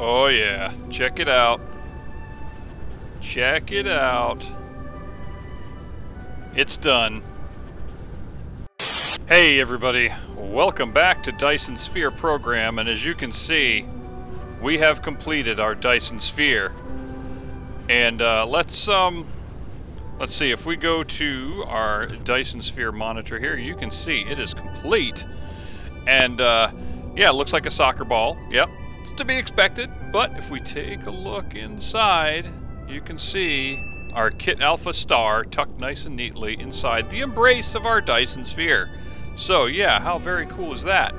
Oh yeah, check it out. Check it out. It's done. Hey everybody, welcome back to Dyson Sphere program and as you can see we have completed our Dyson Sphere. And uh, let's um let's see. If we go to our Dyson Sphere monitor here you can see it is complete. And uh, yeah it looks like a soccer ball. Yep to be expected but if we take a look inside you can see our Kit Alpha Star tucked nice and neatly inside the embrace of our Dyson Sphere. So yeah, how very cool is that?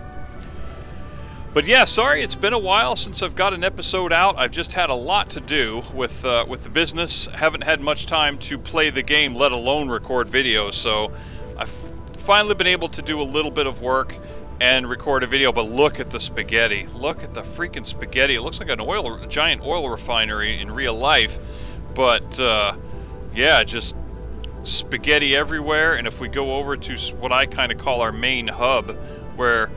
But yeah, sorry, it's been a while since I've got an episode out. I've just had a lot to do with uh, with the business. Haven't had much time to play the game, let alone record videos. So I've finally been able to do a little bit of work and record a video. But look at the spaghetti! Look at the freaking spaghetti! It looks like an oil, a giant oil refinery in real life. But uh, yeah, just spaghetti everywhere. And if we go over to what I kind of call our main hub, where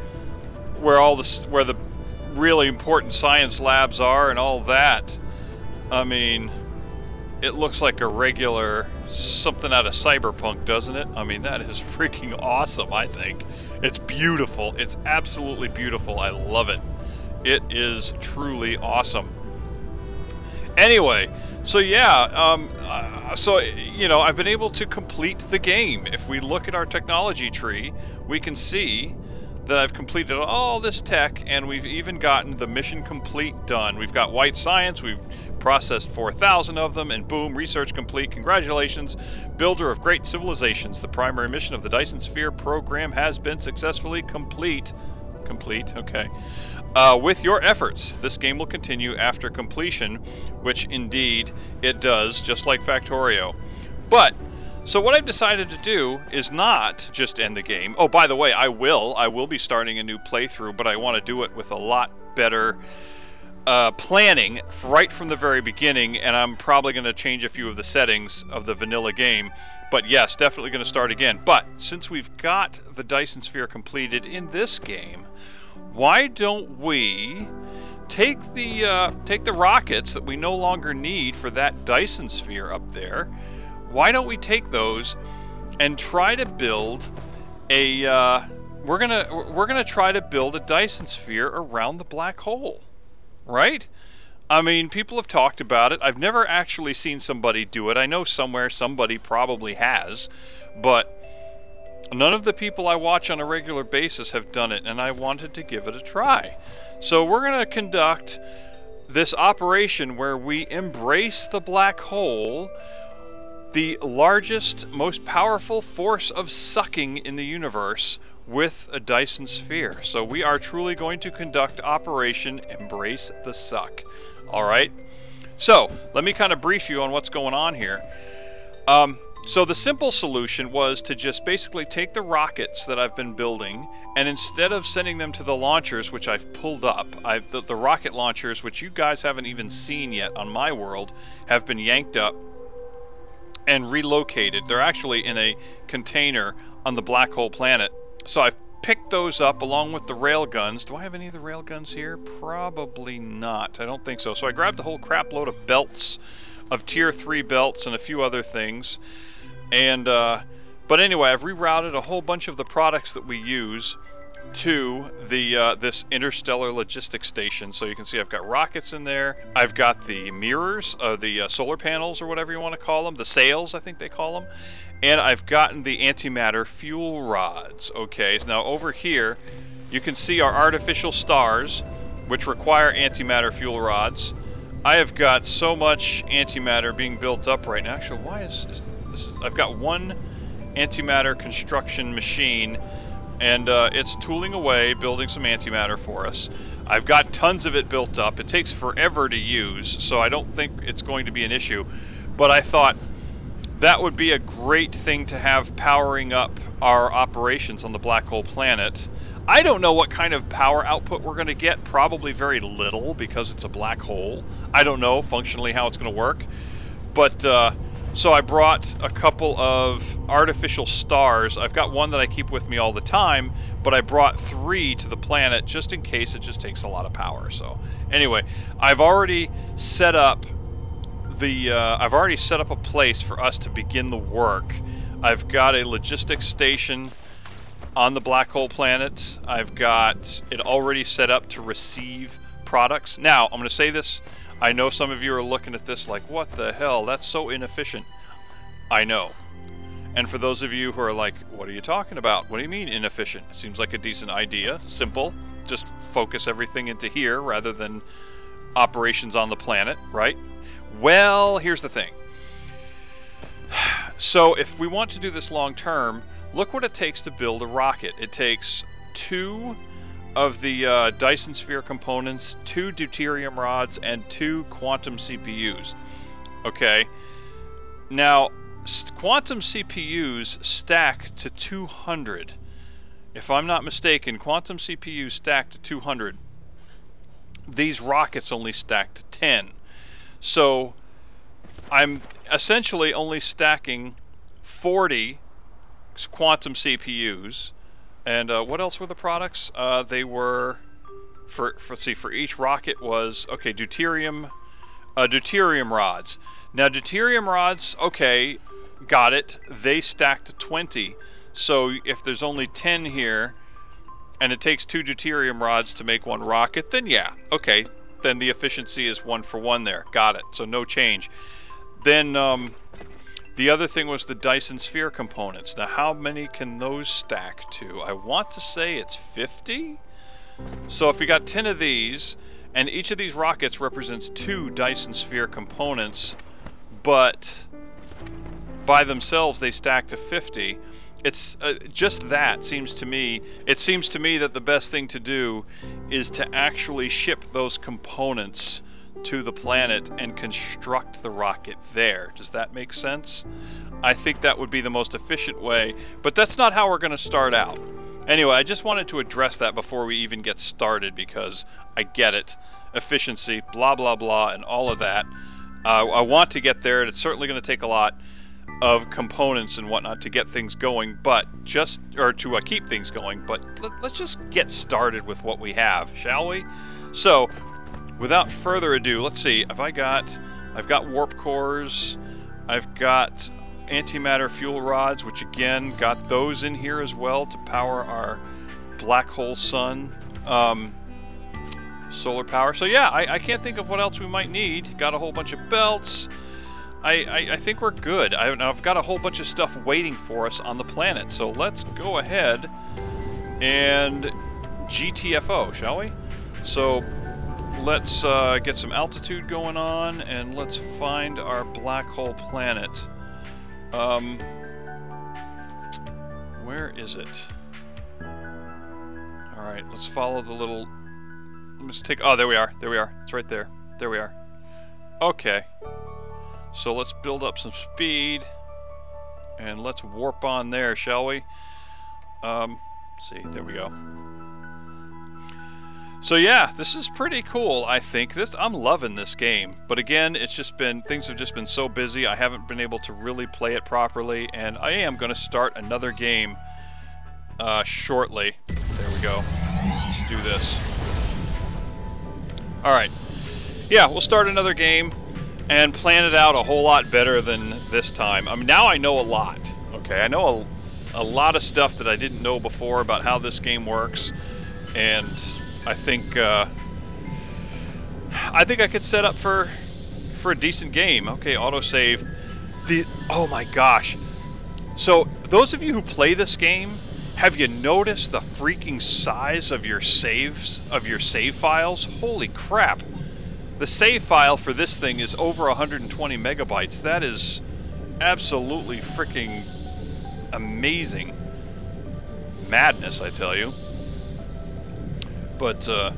where all the where the really important science labs are and all that, I mean, it looks like a regular something out of cyberpunk, doesn't it? I mean, that is freaking awesome, I think. It's beautiful. It's absolutely beautiful. I love it. It is truly awesome. Anyway, so yeah, um, uh, so you know, I've been able to complete the game. If we look at our technology tree, we can see that I've completed all this tech, and we've even gotten the mission complete done. We've got white science, we've processed 4,000 of them, and boom, research complete. Congratulations, builder of great civilizations. The primary mission of the Dyson Sphere program has been successfully complete. Complete, okay. Uh, with your efforts, this game will continue after completion, which indeed it does, just like Factorio. But, so what I've decided to do is not just end the game. Oh, by the way, I will. I will be starting a new playthrough, but I want to do it with a lot better uh, planning right from the very beginning, and I'm probably going to change a few of the settings of the vanilla game. But yes, definitely going to start again. But since we've got the Dyson Sphere completed in this game, why don't we take the uh, take the rockets that we no longer need for that Dyson sphere up there? Why don't we take those and try to build a? Uh, we're gonna we're gonna try to build a Dyson sphere around the black hole, right? I mean, people have talked about it. I've never actually seen somebody do it. I know somewhere somebody probably has, but None of the people I watch on a regular basis have done it, and I wanted to give it a try. So we're going to conduct this operation where we embrace the black hole, the largest, most powerful force of sucking in the universe, with a Dyson sphere. So we are truly going to conduct Operation Embrace the Suck. All right? So let me kind of brief you on what's going on here. Um, so the simple solution was to just basically take the rockets that I've been building and instead of sending them to the launchers, which I've pulled up, I've, the, the rocket launchers, which you guys haven't even seen yet on my world, have been yanked up and relocated. They're actually in a container on the black hole planet. So I've picked those up along with the rail guns. Do I have any of the rail guns here? Probably not. I don't think so. So I grabbed a whole crap load of belts, of tier 3 belts and a few other things. And, uh, but anyway, I've rerouted a whole bunch of the products that we use to the uh, this interstellar logistics station. So you can see I've got rockets in there. I've got the mirrors, uh, the uh, solar panels or whatever you want to call them, the sails I think they call them. And I've gotten the antimatter fuel rods. Okay, so now over here you can see our artificial stars, which require antimatter fuel rods. I have got so much antimatter being built up right now. Actually, why is, is this is, I've got one antimatter construction machine and uh, it's tooling away, building some antimatter for us. I've got tons of it built up. It takes forever to use, so I don't think it's going to be an issue. But I thought that would be a great thing to have powering up our operations on the black hole planet. I don't know what kind of power output we're going to get. Probably very little because it's a black hole. I don't know functionally how it's going to work. But uh, So I brought a couple of artificial stars. I've got one that I keep with me all the time, but I brought three to the planet just in case it just takes a lot of power. So anyway, I've already set up the uh, I've already set up a place for us to begin the work. I've got a logistics station on the black hole planet. I've got it already set up to receive products. Now, I'm going to say this I know some of you are looking at this like, what the hell? That's so inefficient. I know. And for those of you who are like, what are you talking about? What do you mean inefficient? It seems like a decent idea. Simple. Just focus everything into here rather than operations on the planet, right? Well, here's the thing. So if we want to do this long term, look what it takes to build a rocket. It takes two of the uh, Dyson Sphere components, two deuterium rods, and two quantum CPUs. Okay. Now, quantum CPUs stack to 200. If I'm not mistaken, quantum CPUs stack to 200. These rockets only stack to 10. So, I'm essentially only stacking 40 quantum CPUs and uh, what else were the products? Uh, they were for, for see for each rocket was okay deuterium, uh, deuterium rods. Now deuterium rods, okay, got it. They stack to 20. So if there's only 10 here, and it takes two deuterium rods to make one rocket, then yeah, okay, then the efficiency is one for one there. Got it. So no change. Then um, the other thing was the Dyson Sphere components. Now, how many can those stack to? I want to say it's 50? So if we got 10 of these, and each of these rockets represents two Dyson Sphere components, but by themselves they stack to 50, it's uh, just that seems to me it seems to me that the best thing to do is to actually ship those components to the planet and construct the rocket there. Does that make sense? I think that would be the most efficient way, but that's not how we're going to start out. Anyway, I just wanted to address that before we even get started because I get it. Efficiency, blah, blah, blah, and all of that. Uh, I want to get there, and it's certainly going to take a lot of components and whatnot to get things going, but just, or to uh, keep things going, but let, let's just get started with what we have, shall we? So, without further ado, let's see. Have I got... I've got warp cores. I've got antimatter fuel rods, which again, got those in here as well to power our black hole sun. Um, solar power. So yeah, I, I, can't think of what else we might need. Got a whole bunch of belts. I, I, I think we're good. I, I've got a whole bunch of stuff waiting for us on the planet. So let's go ahead and GTFO, shall we? So let's uh, get some altitude going on and let's find our black hole planet. Um, where is it? Alright, let's follow the little... Let's take... Oh, there we are. There we are. It's right there. There we are. Okay. So let's build up some speed. And let's warp on there, shall we? Um, see, there we go. So yeah, this is pretty cool, I think. This I'm loving this game. But again, it's just been things have just been so busy. I haven't been able to really play it properly and I am going to start another game uh, shortly. There we go. Let's do this. All right. Yeah, we'll start another game and plan it out a whole lot better than this time. I mean, now I know a lot. Okay, I know a, a lot of stuff that I didn't know before about how this game works and I think uh, I think I could set up for for a decent game. Okay, autosave. The oh my gosh. So those of you who play this game, have you noticed the freaking size of your saves of your save files? Holy crap. The save file for this thing is over 120 megabytes. That is absolutely freaking amazing. Madness, I tell you. But, uh,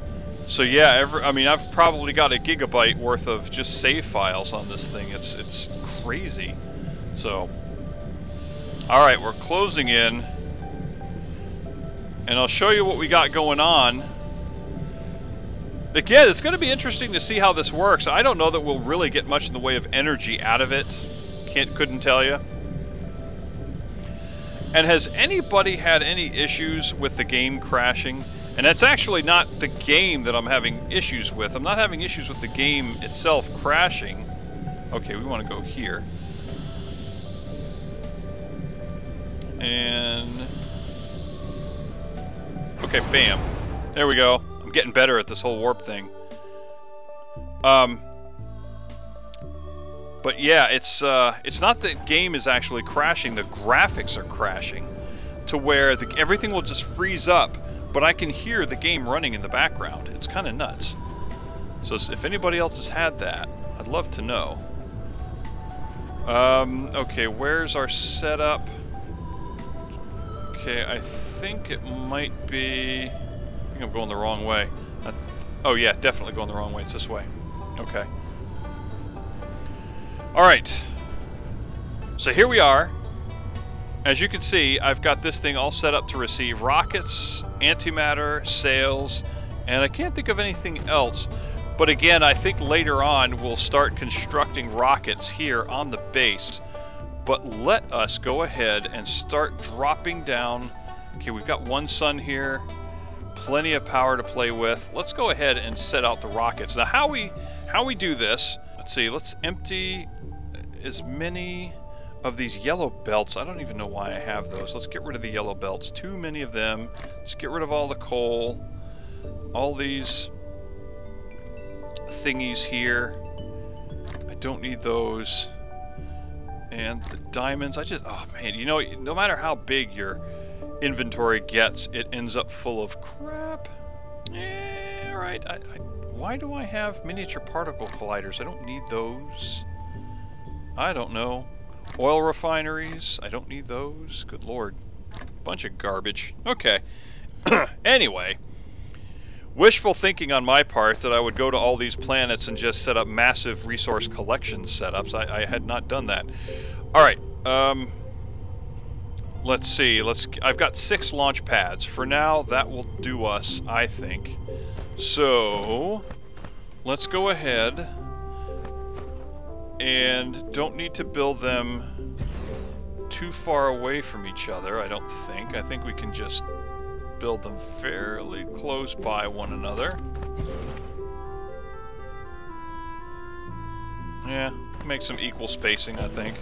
so yeah, every, I mean, I've probably got a gigabyte worth of just save files on this thing. It's, it's crazy. So, alright, we're closing in. And I'll show you what we got going on. Again, it's going to be interesting to see how this works. I don't know that we'll really get much in the way of energy out of it. can't couldn't tell you. And has anybody had any issues with the game crashing? And that's actually not the game that I'm having issues with. I'm not having issues with the game itself crashing. Okay, we want to go here. And... Okay, bam. There we go. I'm getting better at this whole warp thing. Um, but yeah, it's uh, it's not that game is actually crashing. The graphics are crashing to where the, everything will just freeze up, but I can hear the game running in the background. It's kind of nuts. So if anybody else has had that, I'd love to know. Um, okay, where's our setup? Okay, I think it might be... I think I'm going the wrong way. oh yeah, definitely going the wrong way. It's this way. Okay. Alright. So here we are. As you can see, I've got this thing all set up to receive rockets, antimatter, sails, and I can't think of anything else. But again, I think later on we'll start constructing rockets here on the base. But let us go ahead and start dropping down. Okay, we've got one sun here. Plenty of power to play with. Let's go ahead and set out the rockets. Now how we how we do this, let's see, let's empty as many of these yellow belts. I don't even know why I have those. Let's get rid of the yellow belts. Too many of them. Let's get rid of all the coal. All these thingies here. I don't need those. And the diamonds, I just, oh man, you know, no matter how big your inventory gets, it ends up full of crap. Eh, alright, why do I have miniature particle colliders? I don't need those. I don't know. Oil refineries, I don't need those. Good lord. Bunch of garbage. Okay. anyway, wishful thinking on my part that I would go to all these planets and just set up massive resource collection setups. I, I had not done that. Alright, um... Let's see, let's... I've got six launch pads. For now, that will do us, I think. So... Let's go ahead and don't need to build them too far away from each other, I don't think. I think we can just build them fairly close by one another. Yeah, make some equal spacing, I think.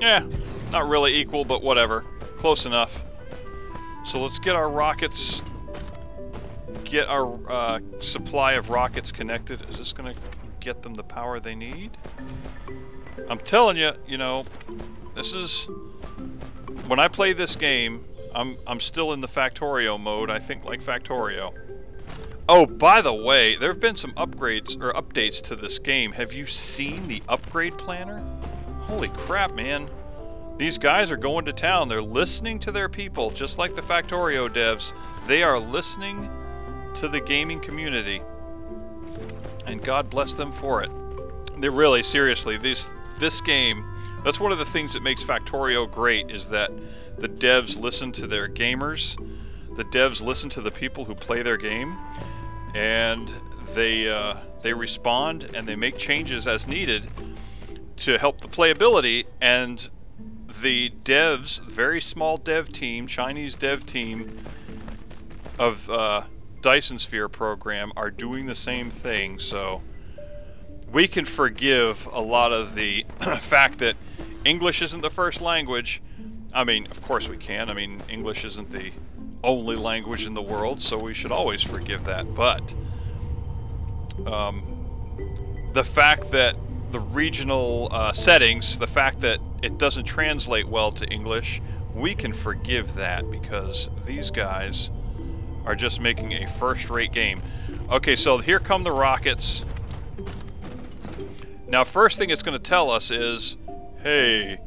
Yeah, not really equal, but whatever. Close enough. So let's get our rockets, get our uh, supply of rockets connected. Is this going to get them the power they need. I'm telling you, you know, this is... When I play this game, I'm, I'm still in the Factorio mode. I think like Factorio. Oh, by the way, there have been some upgrades or updates to this game. Have you seen the upgrade planner? Holy crap, man. These guys are going to town. They're listening to their people, just like the Factorio devs. They are listening to the gaming community and God bless them for it. They really, seriously, this this game, that's one of the things that makes Factorio great is that the devs listen to their gamers, the devs listen to the people who play their game, and they uh, they respond and they make changes as needed to help the playability and the devs, very small dev team, Chinese dev team of uh, Dyson Sphere program are doing the same thing, so we can forgive a lot of the fact that English isn't the first language. I mean, of course we can. I mean, English isn't the only language in the world, so we should always forgive that. But um, the fact that the regional uh, settings, the fact that it doesn't translate well to English, we can forgive that because these guys are just making a first-rate game. Okay, so here come the rockets. Now, first thing it's going to tell us is, hey,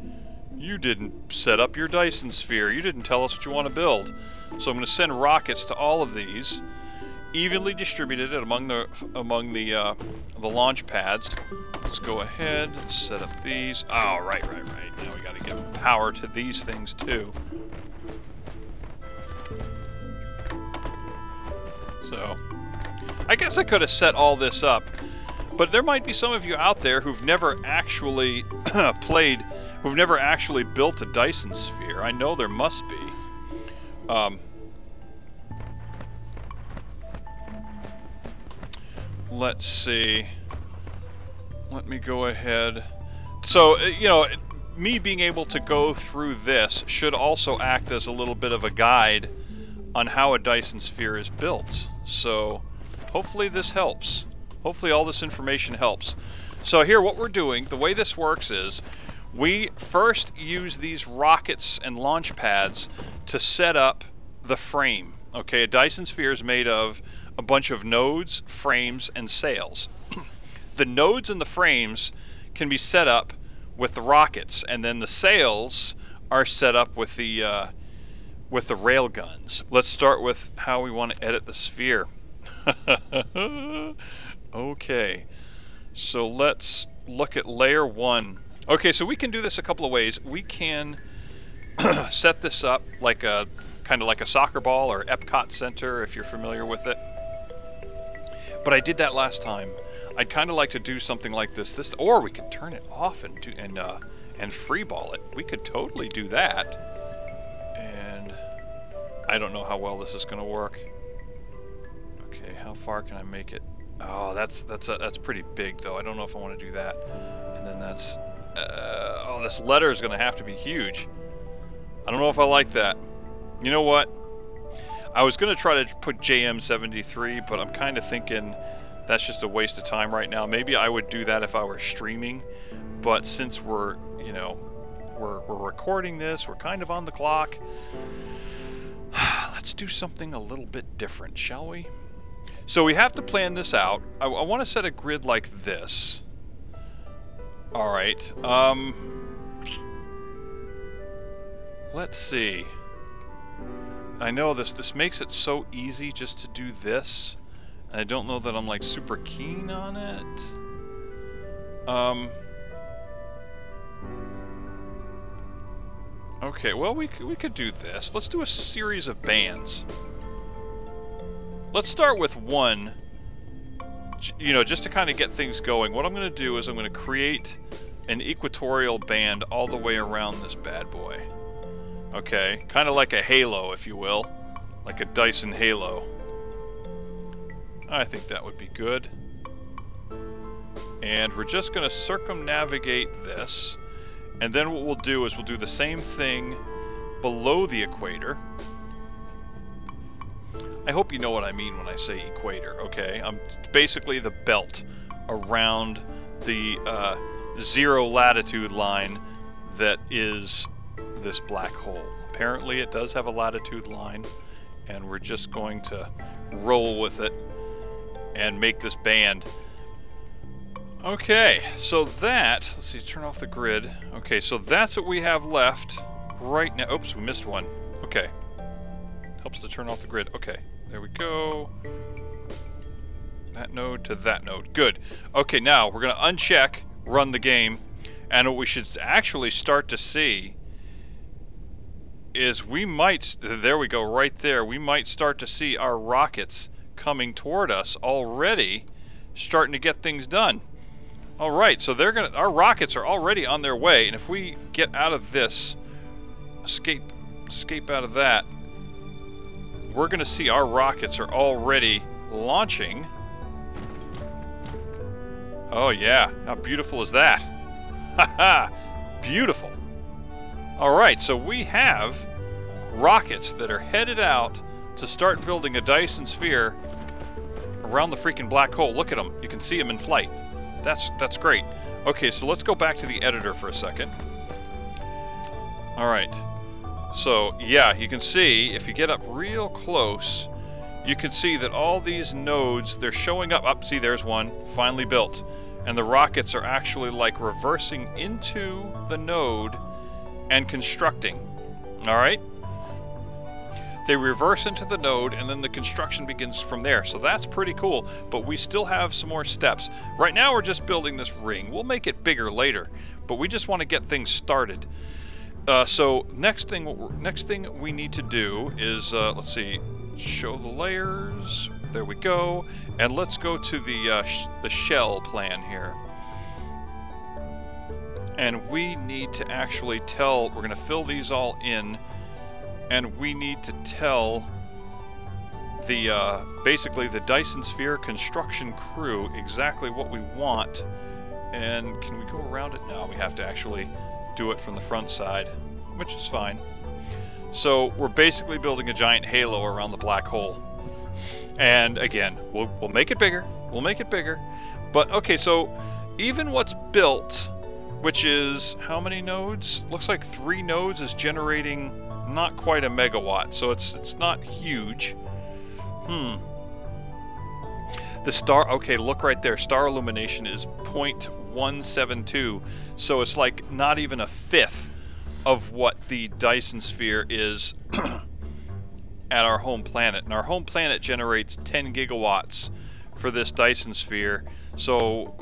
you didn't set up your Dyson sphere. You didn't tell us what you want to build. So I'm going to send rockets to all of these, evenly distributed among the among the uh, the launch pads. Let's go ahead, and set up these. Oh, right, right, right. Now we got to give power to these things too. So, I guess I could have set all this up, But there might be some of you out there who've never actually played, who've never actually built a Dyson sphere. I know there must be. Um, let's see. Let me go ahead. So, uh, you know, me being able to go through this should also act as a little bit of a guide on how a Dyson sphere is built. So, hopefully this helps. Hopefully all this information helps. So here what we're doing, the way this works is, we first use these rockets and launch pads to set up the frame. Okay, a Dyson sphere is made of a bunch of nodes, frames, and sails. the nodes and the frames can be set up with the rockets, and then the sails are set up with the uh, with the rail guns. Let's start with how we want to edit the sphere. okay, so let's look at layer one. Okay, so we can do this a couple of ways. We can set this up like a kind of like a soccer ball or Epcot Center if you're familiar with it. But I did that last time. I'd kind of like to do something like this. This, or we could turn it off and do, and uh, and freeball it. We could totally do that. I don't know how well this is going to work. Okay, how far can I make it? Oh, that's that's that's pretty big though. I don't know if I want to do that. And then that's uh, oh, this letter is going to have to be huge. I don't know if I like that. You know what? I was going to try to put JM73, but I'm kind of thinking that's just a waste of time right now. Maybe I would do that if I were streaming, but since we're, you know, we're, we're recording this, we're kind of on the clock, let's do something a little bit different, shall we? So we have to plan this out. I, I want to set a grid like this. Alright, um... Let's see. I know this, this makes it so easy just to do this. I don't know that I'm like super keen on it. Um. Okay, well we we could do this. Let's do a series of bands. Let's start with one. You know, just to kind of get things going. What I'm going to do is I'm going to create an equatorial band all the way around this bad boy. Okay, kind of like a halo, if you will, like a Dyson halo. I think that would be good. And we're just going to circumnavigate this. And then what we'll do is we'll do the same thing below the equator. I hope you know what I mean when I say equator, okay? I'm basically the belt around the uh, zero latitude line that is this black hole. Apparently it does have a latitude line, and we're just going to roll with it and make this band. Okay, so that, let's see, turn off the grid. Okay, so that's what we have left right now. Oops, we missed one. Okay. Helps to turn off the grid. Okay, there we go. That node to that node. Good. Okay, now we're going to uncheck, run the game, and what we should actually start to see is we might, there we go, right there, we might start to see our rockets coming toward us already, starting to get things done. All right, so they're gonna. Our rockets are already on their way, and if we get out of this, escape, escape out of that, we're gonna see our rockets are already launching. Oh yeah, how beautiful is that? Haha, beautiful. All right, so we have rockets that are headed out to start building a Dyson sphere around the freaking black hole. Look at them. You can see them in flight. That's that's great. Okay, so let's go back to the editor for a second. All right. So, yeah, you can see, if you get up real close, you can see that all these nodes, they're showing up. Up, see, there's one, finally built. And the rockets are actually like reversing into the node and constructing. All right? They reverse into the node and then the construction begins from there. So that's pretty cool, but we still have some more steps. Right now we're just building this ring. We'll make it bigger later, but we just want to get things started. Uh, so next thing, next thing we need to do is, uh, let's see, show the layers. There we go. And let's go to the uh, sh the shell plan here. And we need to actually tell, we're going to fill these all in, and we need to tell the, uh, basically the Dyson Sphere construction crew exactly what we want. And can we go around it? now? we have to actually do it from the front side, which is fine. So we're basically building a giant halo around the black hole. And again, we'll, we'll make it bigger. We'll make it bigger. But okay, so even what's built, which is how many nodes? Looks like three nodes is generating not quite a megawatt, so it's it's not huge. Hmm. The star, okay, look right there. Star illumination is 0.172, so it's like not even a fifth of what the Dyson sphere is at our home planet. And our home planet generates 10 gigawatts for this Dyson sphere. So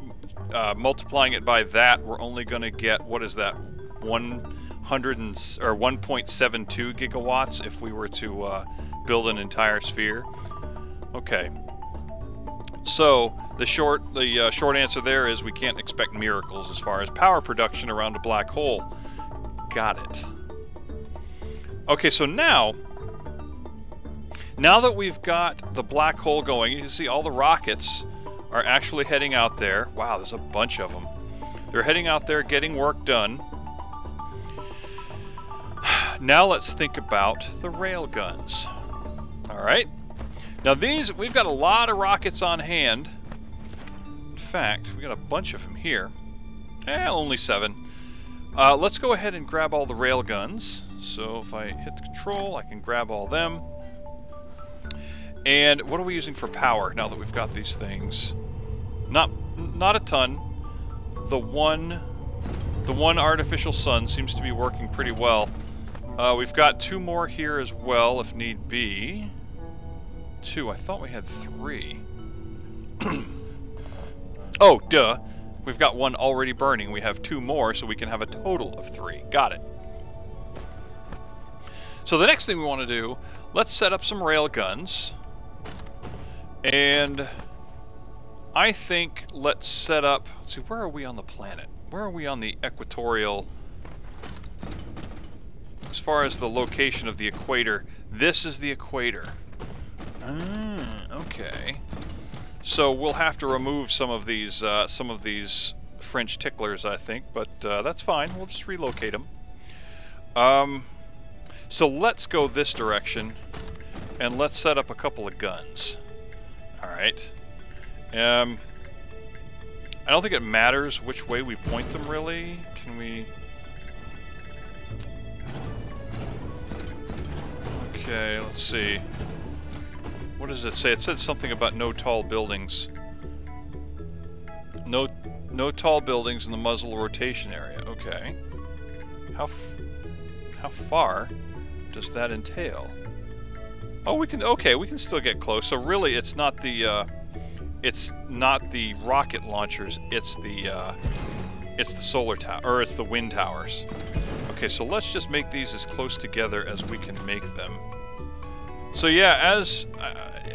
uh, multiplying it by that, we're only going to get, what is that, 100 and, or 1.72 gigawatts if we were to uh, build an entire sphere. Okay. So the short the uh, short answer there is we can't expect miracles as far as power production around a black hole. Got it. Okay, so now now that we've got the black hole going, you can see all the rockets are actually heading out there. Wow, there's a bunch of them. They're heading out there getting work done. Now let's think about the rail guns. All right. Now these, we've got a lot of rockets on hand. In fact, we got a bunch of them here. Eh, only seven. Uh, let's go ahead and grab all the rail guns. So if I hit control, I can grab all them. And what are we using for power now that we've got these things? Not not a ton. The one the one artificial sun seems to be working pretty well. Uh, we've got two more here as well, if need be. Two. I thought we had three. oh, duh. We've got one already burning. We have two more, so we can have a total of three. Got it. So the next thing we want to do, let's set up some rail guns. And I think let's set up, let's see, where are we on the planet? Where are we on the equatorial, as far as the location of the equator? This is the equator. Ah, okay. So we'll have to remove some of these, uh, some of these French ticklers, I think, but uh, that's fine. We'll just relocate them. Um, so let's go this direction, and let's set up a couple of guns. Alright. Um, I don't think it matters which way we point them, really. Can we... Okay, let's see. What does it say? It said something about no tall buildings. No, no tall buildings in the muzzle rotation area. Okay. How, how far does that entail? Oh, we can, okay, we can still get close. So really, it's not the, uh, it's not the rocket launchers, it's the, uh, it's the solar tower, or it's the wind towers. Okay, so let's just make these as close together as we can make them. So yeah, as, uh,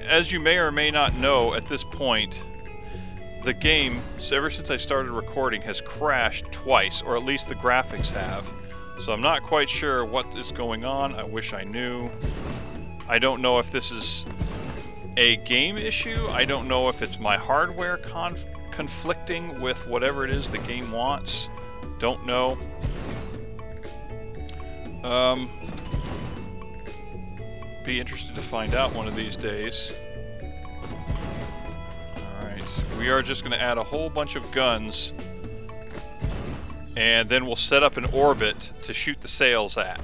as you may or may not know at this point, the game, ever since I started recording, has crashed twice, or at least the graphics have. So I'm not quite sure what is going on. I wish I knew. I don't know if this is a game issue. I don't know if it's my hardware conf conflicting with whatever it is the game wants. Don't know. Um, be interested to find out one of these days. Alright, we are just going to add a whole bunch of guns and then we'll set up an orbit to shoot the sails at.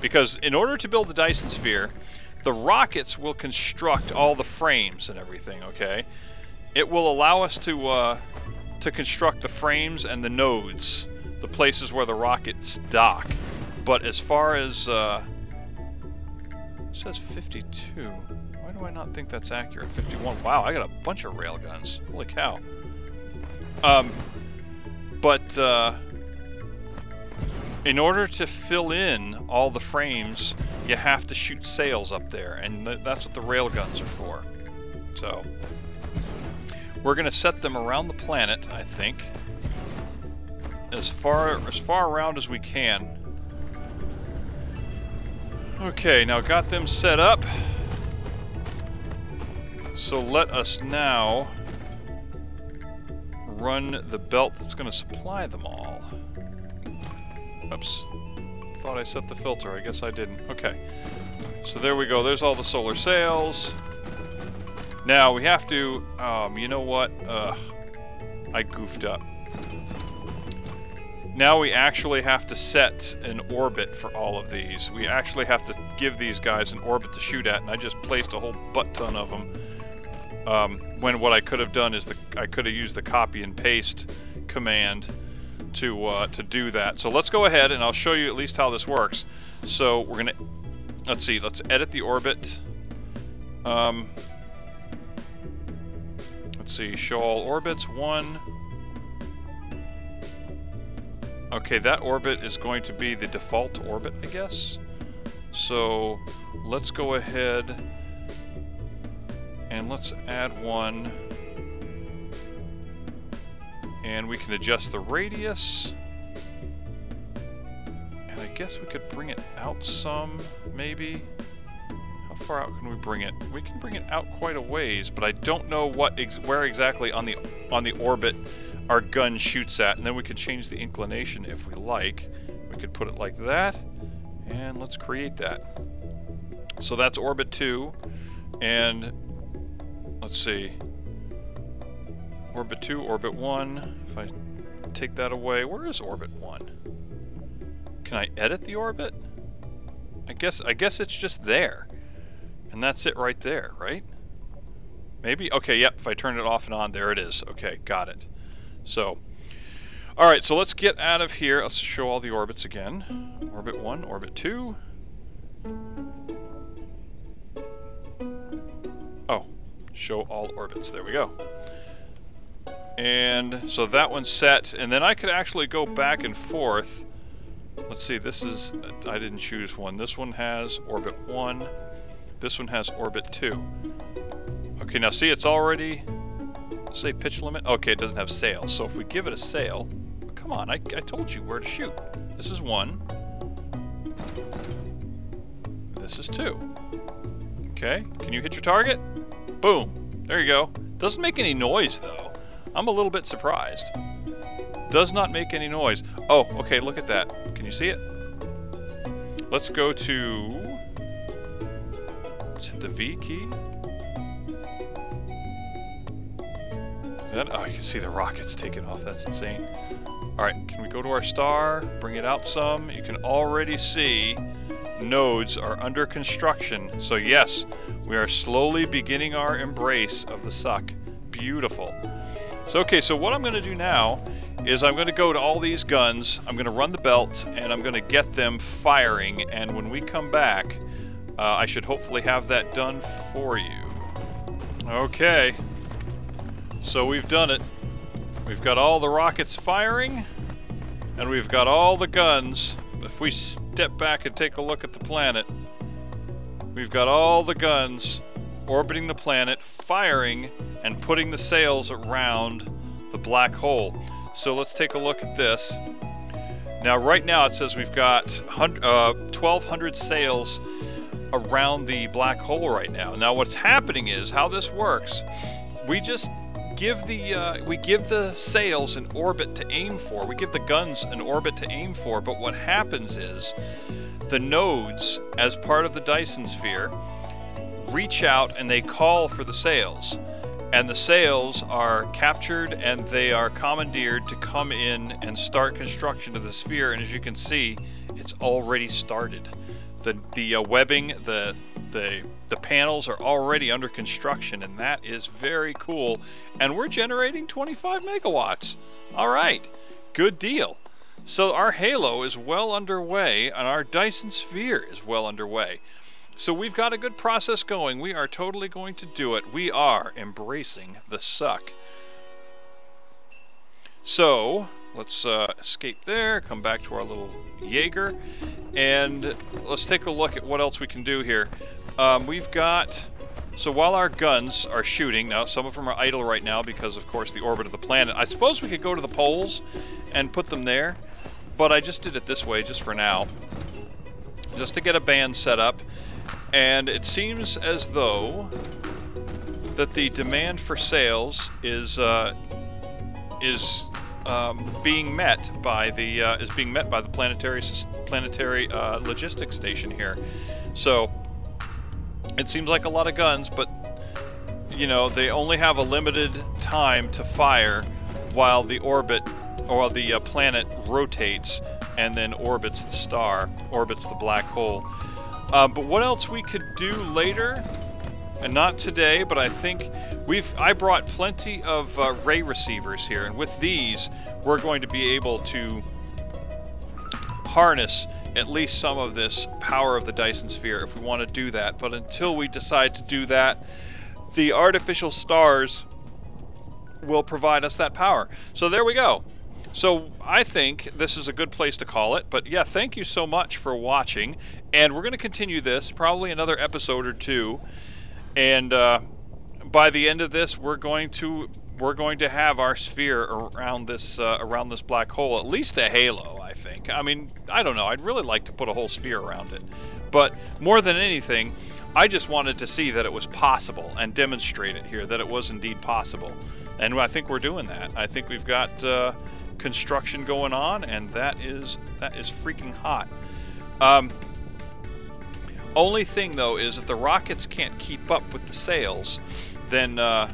Because in order to build the Dyson Sphere, the rockets will construct all the frames and everything, okay? It will allow us to, uh, to construct the frames and the nodes, the places where the rockets dock. But as far as, uh, says 52. Why do I not think that's accurate? 51. Wow, I got a bunch of railguns. Holy cow. Um, but, uh, in order to fill in all the frames, you have to shoot sails up there, and th that's what the railguns are for. So, we're going to set them around the planet, I think. As far, as far around as we can. Okay, now got them set up. So let us now run the belt that's going to supply them all. Oops. Thought I set the filter. I guess I didn't. Okay. So there we go. There's all the solar sails. Now we have to... Um, you know what? Uh, I goofed up. Now we actually have to set an orbit for all of these. We actually have to give these guys an orbit to shoot at, and I just placed a whole butt ton of them. Um, when what I could have done is the I could have used the copy and paste command to uh, to do that. So let's go ahead and I'll show you at least how this works. So we're gonna let's see, let's edit the orbit. Um, let's see, show all orbits one. Okay, that orbit is going to be the default orbit, I guess. So let's go ahead and let's add one. And we can adjust the radius. And I guess we could bring it out some, maybe. How far out can we bring it? We can bring it out quite a ways, but I don't know what ex where exactly on the on the orbit our gun shoots at. And then we could change the inclination if we like. We could put it like that. And let's create that. So that's orbit 2. And let's see. Orbit 2, orbit 1. If I take that away, where is orbit 1? Can I edit the orbit? I guess I guess it's just there. And that's it right there, right? Maybe? Okay, yep, if I turn it off and on, there it is. Okay, got it. So, alright, so let's get out of here. Let's show all the orbits again. Orbit 1, orbit 2. Oh, show all orbits. There we go. And so that one's set, and then I could actually go back and forth. Let's see, this is, I didn't choose one. This one has orbit 1. This one has orbit 2. Okay, now see, it's already, say pitch limit. Okay, it doesn't have sail. So if we give it a sail, come on, I, I told you where to shoot. This is 1. This is 2. Okay, can you hit your target? Boom. There you go. Doesn't make any noise, though. I'm a little bit surprised. Does not make any noise. Oh, okay, look at that. Can you see it? Let's go to... Is it the V key? That, oh, you can see the rockets taking off. That's insane. Alright, can we go to our star, bring it out some? You can already see nodes are under construction. So yes, we are slowly beginning our embrace of the suck. Beautiful. So okay, so what I'm going to do now is I'm going to go to all these guns, I'm going to run the belt, and I'm going to get them firing, and when we come back, uh, I should hopefully have that done for you. Okay, so we've done it. We've got all the rockets firing, and we've got all the guns if we step back and take a look at the planet, we've got all the guns orbiting the planet, firing, and putting the sails around the black hole. So let's take a look at this. Now, right now it says we've got uh, 1,200 sails around the black hole right now. Now, what's happening is how this works. We just give the uh, we give the sails an orbit to aim for. We give the guns an orbit to aim for. But what happens is the nodes, as part of the Dyson sphere, reach out and they call for the sails. And the sails are captured and they are commandeered to come in and start construction of the sphere. And as you can see, it's already started. The the uh, webbing, the the the panels are already under construction and that is very cool. And we're generating 25 megawatts. All right good deal. So our halo is well underway and our dyson sphere is well underway. So we've got a good process going. We are totally going to do it. We are embracing the suck. So let's uh, escape there come back to our little jaeger and let's take a look at what else we can do here um, we've got So while our guns are shooting, now some of them are idle right now because, of course, the orbit of the planet. I suppose we could go to the poles and put them there, but I just did it this way just for now, just to get a band set up. And it seems as though that the demand for sails is uh, is um, being met by the uh, is being met by the planetary planetary uh, logistics station here. So it seems like a lot of guns, but you know they only have a limited time to fire while the orbit or the uh, planet rotates and then orbits the star, orbits the black hole. Uh, but what else we could do later? And not today, but I think we've I brought plenty of uh, ray receivers here, and with these, we're going to be able to harness at least some of this power of the Dyson Sphere if we want to do that. But until we decide to do that, the artificial stars will provide us that power. So there we go. So I think this is a good place to call it. But yeah, thank you so much for watching. And we're going to continue this, probably another episode or two. And uh, by the end of this, we're going to we're going to have our sphere around this uh, around this black hole, at least a halo, I think. I mean, I don't know. I'd really like to put a whole sphere around it, but more than anything, I just wanted to see that it was possible and demonstrate it here that it was indeed possible, and I think we're doing that. I think we've got uh, construction going on, and that is that is freaking hot. Um, only thing though is if the rockets can't keep up with the sails, then uh,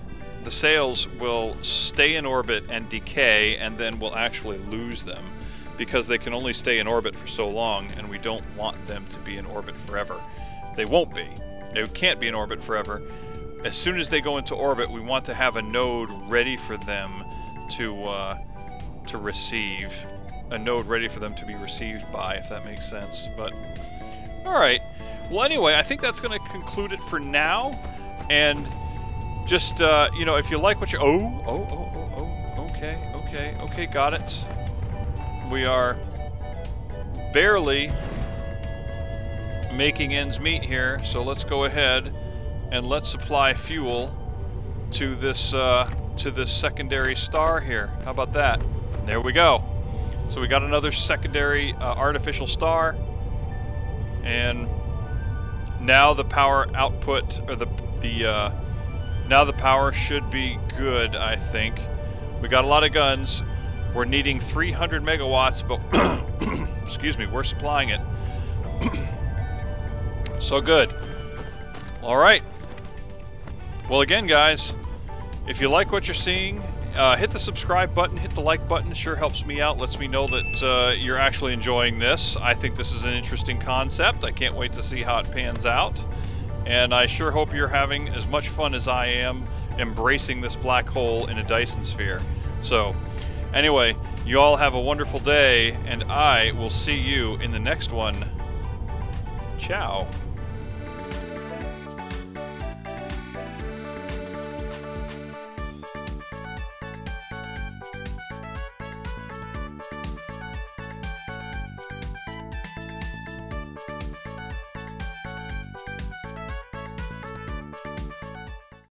the sails will stay in orbit and decay, and then we'll actually lose them because they can only stay in orbit for so long, and we don't want them to be in orbit forever. They won't be. They can't be in orbit forever. As soon as they go into orbit, we want to have a node ready for them to uh, to receive. A node ready for them to be received by, if that makes sense. But, alright. Well, anyway, I think that's going to conclude it for now. And just, uh, you know, if you like what you... Oh, oh, oh, oh, oh, okay, okay, okay, got it. We are barely making ends meet here, so let's go ahead and let's supply fuel to this, uh, to this secondary star here. How about that? There we go. So we got another secondary uh, artificial star, and now the power output, or the, the, uh, now the power should be good, I think. We got a lot of guns. We're needing 300 megawatts, but excuse me, we're supplying it. so good. All right. Well, again, guys, if you like what you're seeing, uh, hit the subscribe button, hit the like button. It sure helps me out, lets me know that uh, you're actually enjoying this. I think this is an interesting concept. I can't wait to see how it pans out and I sure hope you're having as much fun as I am embracing this black hole in a Dyson sphere. So, anyway, you all have a wonderful day, and I will see you in the next one. Ciao.